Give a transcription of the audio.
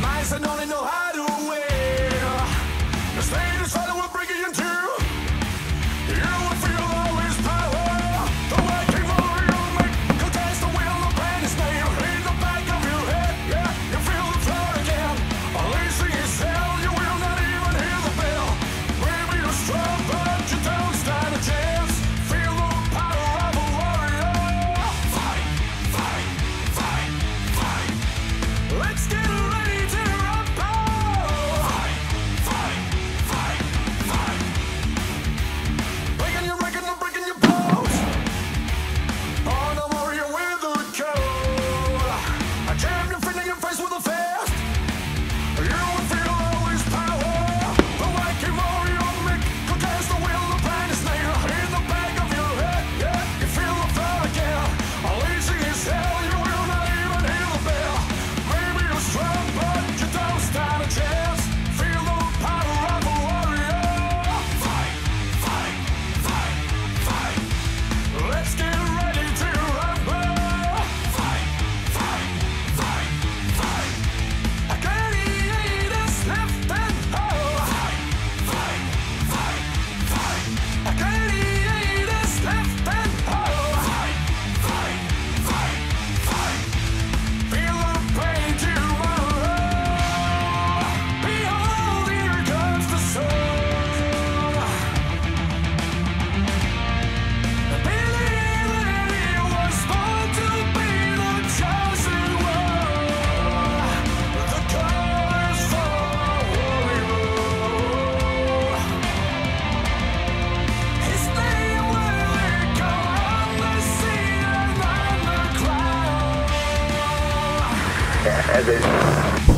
It's and only know how to. The state is hollow, we're breaking. as